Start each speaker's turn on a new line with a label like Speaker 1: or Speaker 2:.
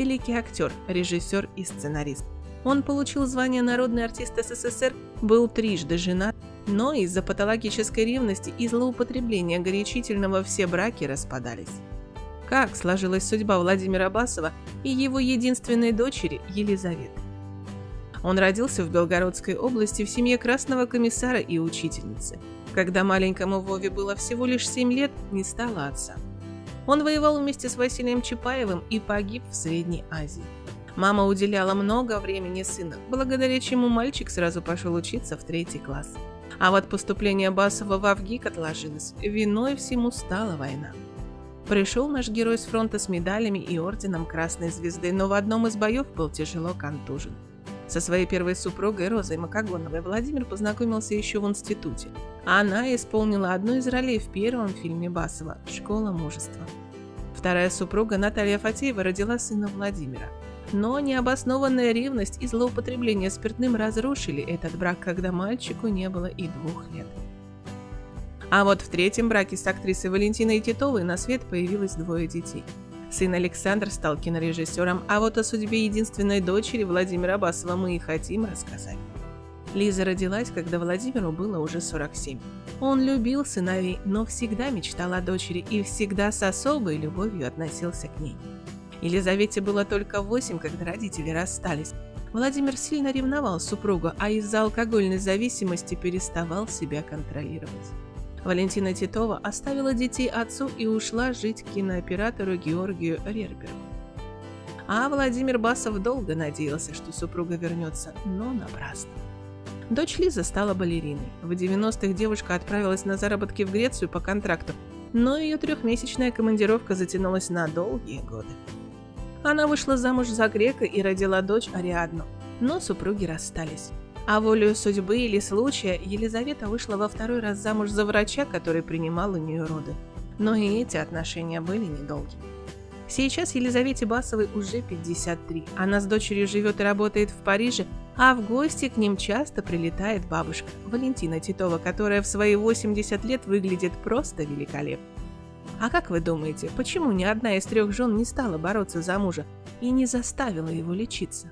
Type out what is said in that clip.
Speaker 1: великий актер, режиссер и сценарист. Он получил звание Народный артист СССР, был трижды женат, но из-за патологической ревности и злоупотребления горячительного все браки распадались. Как сложилась судьба Владимира Басова и его единственной дочери Елизаветы? Он родился в Белгородской области в семье красного комиссара и учительницы. Когда маленькому Вове было всего лишь 7 лет, не стало отца. Он воевал вместе с Василием Чапаевым и погиб в Средней Азии. Мама уделяла много времени сыну, благодаря чему мальчик сразу пошел учиться в третий класс. А вот поступление Басова в Авгик отложилось, виной всему стала война. Пришел наш герой с фронта с медалями и орденом Красной Звезды, но в одном из боев был тяжело контужен. Со своей первой супругой Розой Макогоновой Владимир познакомился еще в институте. Она исполнила одну из ролей в первом фильме Басова «Школа мужества». Вторая супруга Наталья Фатеева родила сына Владимира. Но необоснованная ревность и злоупотребление спиртным разрушили этот брак, когда мальчику не было и двух лет. А вот в третьем браке с актрисой Валентиной Титовой на свет появилось двое детей. Сын Александр стал кинорежиссером, а вот о судьбе единственной дочери Владимира Басова мы и хотим рассказать. Лиза родилась, когда Владимиру было уже 47. Он любил сыновей, но всегда мечтал о дочери и всегда с особой любовью относился к ней. Елизавете было только восемь, когда родители расстались. Владимир сильно ревновал супругу, а из-за алкогольной зависимости переставал себя контролировать. Валентина Титова оставила детей отцу и ушла жить к кинооператору Георгию Рербергу. А Владимир Басов долго надеялся, что супруга вернется, но напрасно. Дочь Лиза стала балериной. В 90-х девушка отправилась на заработки в Грецию по контракту, но ее трехмесячная командировка затянулась на долгие годы. Она вышла замуж за грека и родила дочь Ариадну, но супруги расстались. А волею судьбы или случая Елизавета вышла во второй раз замуж за врача, который принимал у нее роды. Но и эти отношения были недолгими. Сейчас Елизавете Басовой уже 53. Она с дочерью живет и работает в Париже, а в гости к ним часто прилетает бабушка Валентина Титова, которая в свои 80 лет выглядит просто великолепно. А как вы думаете, почему ни одна из трех жен не стала бороться за мужа и не заставила его лечиться?